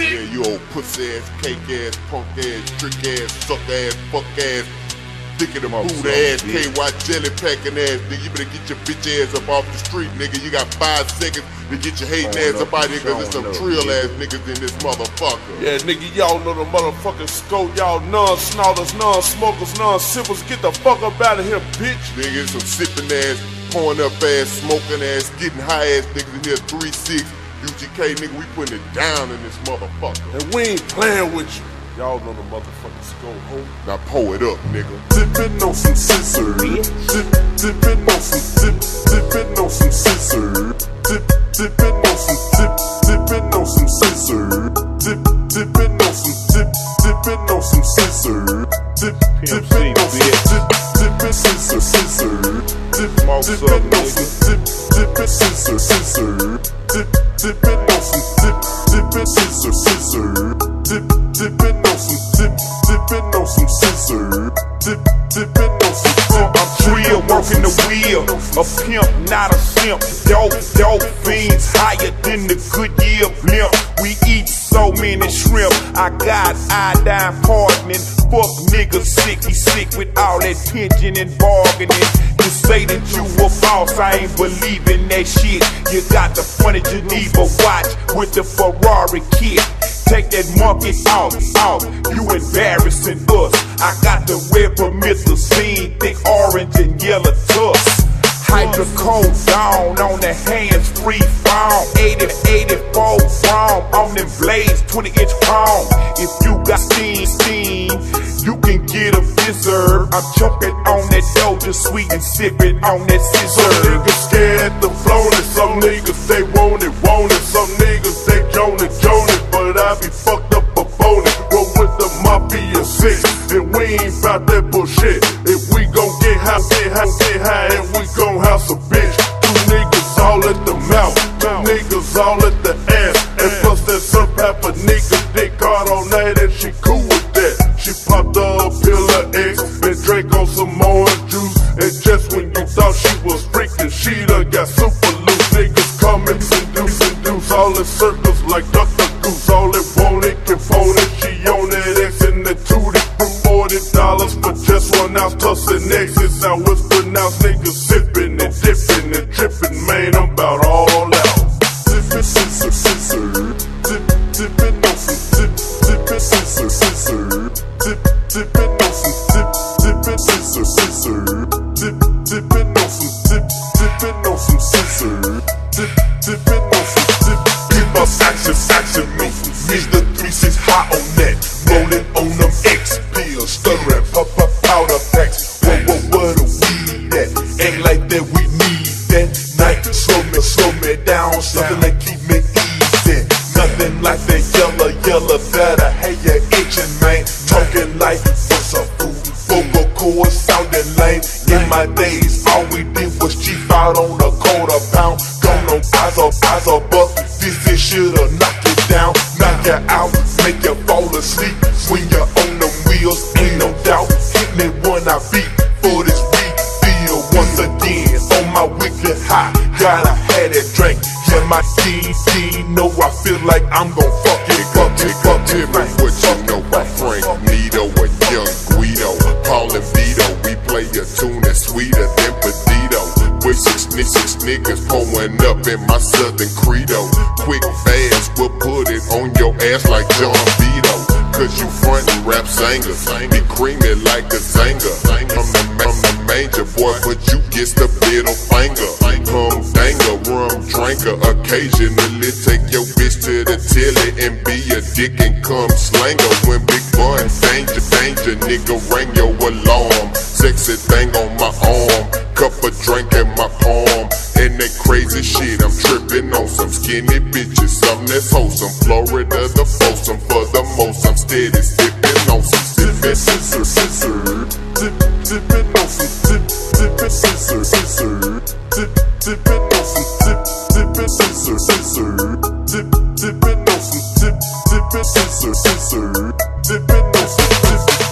shit. Yeah, you old pussy ass, cake ass, punk ass, trick ass, suck ass, fuck ass, dick in the Come on, boot ass, bitch. KY jelly packing ass, nigga. You better get your bitch ass up off the street, nigga. You got five seconds to get your hating ass up, out here, cause there's some trill ass niggas in this motherfucker. Yeah, nigga, y'all know the motherfucking scope. Y'all non-snorters, non-smokers, non-sippers. Get the fuck up out of here, bitch. Nigga, some sipping ass, pouring up ass, smoking ass, getting high ass niggas in here, 3-6. UGK, nigga, we putting it down in this motherfucker. And we ain't playing with you. Y'all know the motherfucking scope, ho. Now pour it up, nigga. Dipping on some sizzurp. Dip, dipping on some dip, dipping on some sizzurp. Dip, dipping on some dip, dipping on some sizzurp. Dip, dipping on some dip, Up, on some dip, dipping sizzurp, sizzurp. Dip, dipping on some dip, dipping sizzurp, sizzurp. Dip, dipping on some dip, dipping on some sizzurp. Dip, dipping on some dip. I'm real, working the wheel. A pimp, not a simp. Dope, dope fiends higher than the Goodyear blimp. We eat so many shrimp. I got iodine Fuck niggas sick, he sick with all that pinching and bargaining. You say that you a boss, I ain't believing that shit. You got the funny Geneva watch with the Ferrari kit. Take that monkey off, off. You embarrassing us. I got the red promethazine, thick orange and yellow Tuss. Hydrocodone down on the hands free phone. 80, 84 chrome on them blades, 20 inch chrome. If you got steam, steam, you can get a visor. I'm choking on that Doja sweet and sipping on that Some sizzurp. niggas scared to flown it, some niggas they want it, want it. Some niggas they joan it, but I be fucked up get high, and we gon' house a bitch. Two niggas all at the mouth, two niggas all at the ass, and plus that some pepper nigga dick hard all night, and she cool with that. She popped a pill of X and drank on some orange juice. And just when you thought she was freaking, she done got super loose. Niggas coming and deuce and all in circles Something that keep me easy. Nothing like that yellow, yellow better. Hey, you itching, man. Talking like, what's up, fool? Vocal cords sounding lame. In my days, all we did was cheap out on a quarter pound. Gone on eyes up, eyes up, buck. This shit should've knocked it down, knock you out, make you fall asleep. When you're on them wheels, ain't no doubt. Hit me when I beat for this beat. Feel once again on my wicked high. Gotta have that drink. Yeah, my DD know I feel like I'm gon' fuck it, fuck it, fuck it, what you know about Frank Nitti and Young Guido. Paul and Vito, we play a tune that's sweeter than Pedito. With six, six niggas pulling up in my southern credo. Quick, fast, we'll put it on your ass like John Vito. Cause you frontin' rap singers, be creamy like a zanger. I'm the, I'm the major boy, but you get the middle finger. Hum occasionally take your bitch to the tilly and be a dick and come slanger. When big bun danger, danger, nigga ring your alarm. Sexy thing on my arm, cup of drink in my palm. And that crazy shit, I'm tripping on some skinny bitches, something that's wholesome. Florida, the foursome for the most. I'm steady sipping on some sipping. sizzurp, sizzurp. Dip, dipping Dip, dip, dip, dip, dip, dip, it, dip, dip,